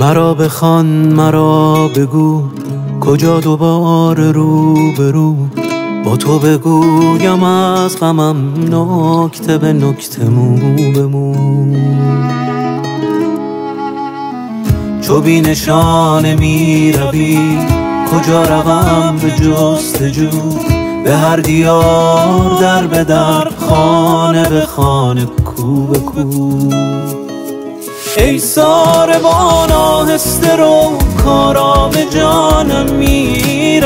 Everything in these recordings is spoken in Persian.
مرا بخوان مرا بگو کجا دوباره رو به رو؟ با تو بگویم از غمم نکته به نکته مو به مو. چو بی نشانه می روی کجا روم به جستجو؟ به هر دیار در به در خانه به خانه کو به کو. ای ساربان آهسته رو کارام جانم می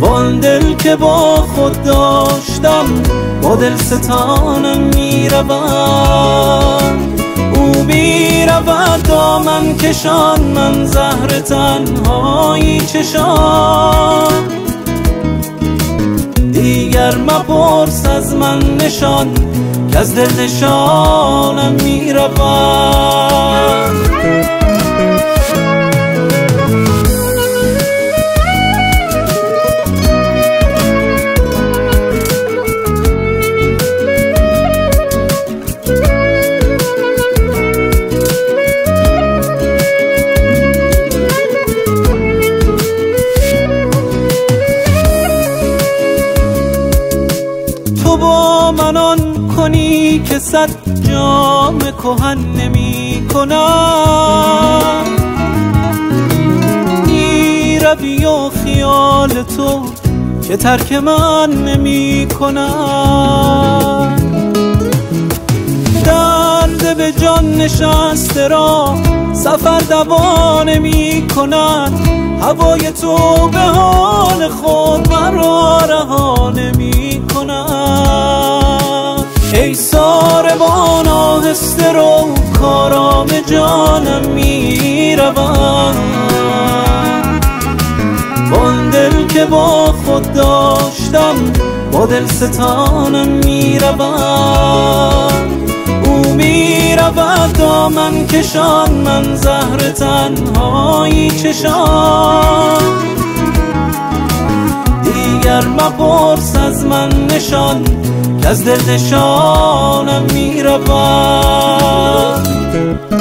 وان دل که با خود داشتم با دل ستانم می او می رود دامن کشان من زهر تنهایی چشان. دیگر مپرس از من نشان از دل نشانم می منان کنی که صد جام کهن نمی کنم می روی و خیال تو که ترک من نمی کنم درد به جان نشسته را سفر دوان نمی کند هوای تو به حال خود مرا رها کارام جانم می‌روم. وان دل که با خود داشتم با دل ستانم می‌روم. او می‌رود دامن کشان من زهر تنهایی چشان. دیگر مپرس از من نشان که از دل نشانم می‌روم